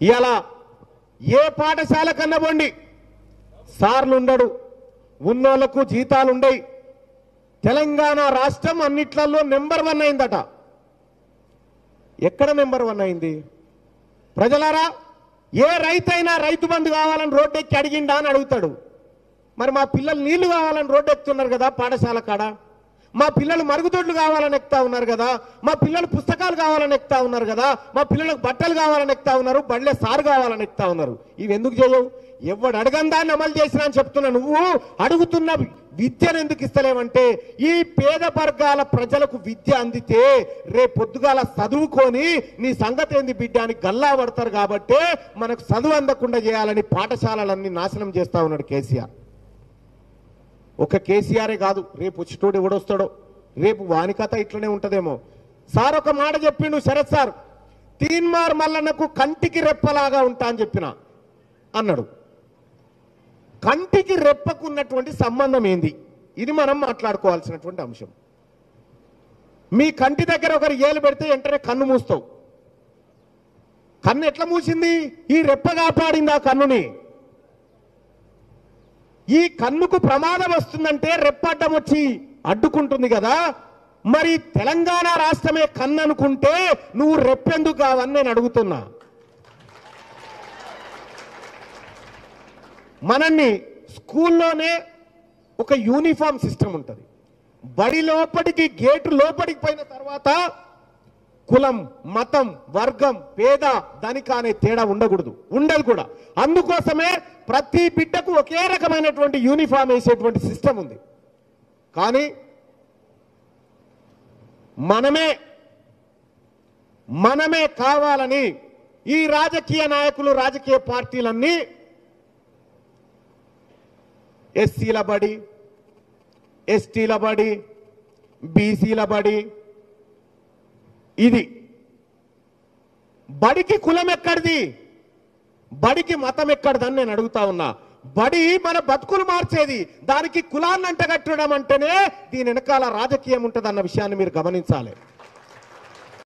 ఇలా ఏ పాఠశాల కన్నా పోండి? సార్లు ఉండడు ఉన్నోళ్ళకు జీతాలుండయి. తెలంగాణ రాష్ట్రం అన్నిట్లలో నెంబర్ వన్ అయిందట. ఎక్కడ నెంబర్ వన్ అయింది? ప్రజలారా ఏ రైతైనా రైతు బంధు కావాలని రోడ్డెక్కి అడిగిండా అని అడుగుతాడు. మరి మా పిల్లలు నీళ్ళు కావాలని రోడ్డెక్కుతున్నారు కదా పాఠశాల కాడ? మా పిల్లలు మరుగుదొడ్లు కావాలని ఎక్కుతా ఉన్నారు కదా మా పిల్లలు పుస్తకాలు కావాలని ఎక్కుతా ఉన్నారు కదా మా పిల్లలకు బట్టలు కావాలని ఎక్కుతా ఉన్నారు బండ్లే సారు కావాలని ఎక్కుతా ఉన్నారు. ఇవి ఎందుకు చేయవు? ఎవడు అడగందాన్ని అమలు చేసినా అని చెప్తున్నా నువ్వు అడుగుతున్న విద్యను ఎందుకు ఇస్తలేవంటే ఈ పేద వర్గాల ప్రజలకు విద్య అందితే రేపు పొద్దుగాల చదువుకొని నీ సంగతి ఏంది బిడ్డ అని గల్లా పడతారు కాబట్టే మనకు చదువు అందకుండా చేయాలని పాఠశాలలన్నీ నాశనం చేస్తా ఉన్నాడు కేసీఆర్. ఒక కేసీఆరే కాదు. రేపు వచ్చిటోడు ఎవడొస్తాడో? రేపు వాని కథ ఇట్లనే ఉంటుందేమో. సార్ ఒక మాట చెప్పిండు శరత్ సార్. తీన్మార్ మల్లన్నకు కంటికి రెప్పలాగా ఉంటా అని చెప్పిన. అన్నాడు. కంటికి రెప్పకున్నటువంటి సంబంధం ఏంది? ఇది మనం మాట్లాడుకోవాల్సినటువంటి అంశం. మీ కంటి దగ్గర ఒకరు ఏలు పెడితే వెంటనే కన్ను మూస్తావు. కన్ను ఎట్లా మూసింది? ఈ రెప్ప కాపాడింది ఆ కన్నుని. ఈ కన్నుకు ప్రమాదం వస్తుందంటే రెప్పడ్డం వచ్చి అడ్డుకుంటుంది కదా. మరి తెలంగాణ రాష్ట్రమే కన్ను అనుకుంటే నువ్వు రెప్పెందుకు కావని నేను అడుగుతున్నా. మనల్ని స్కూల్లోనే ఒక యూనిఫామ్ సిస్టమ్ ఉంటుంది. బడి లోపలికి గేటు లోపలికి పోయిన తర్వాత కులం మతం వర్గం పేద ధనిక అనే తేడా ఉండకూడదు. ఉండదు కూడా. అందుకోసమే ప్రతి బిడ్డకు ఒకే రకమైనటువంటి యూనిఫామ్ వేసేటువంటి సిస్టమ్ ఉంది. కానీ మనమే మనమే కావాలని ఈ రాజకీయ నాయకులు రాజకీయ పార్టీలన్నీ ఎస్సీల బడి ఎస్టీల బడి బీసీల బడి ఇది బడికి కులం ఎక్కడిది? బడికి మతం ఎక్కడదని నేను అడుగుతా ఉన్నా. బడి మన బతుకులు మార్చేది దానికి కులాన్ని అంటగట్టడం అంటేనే దీని వెనకాల రాజకీయం ఉంటుంది అన్న విషయాన్ని మీరు గమనించాలి.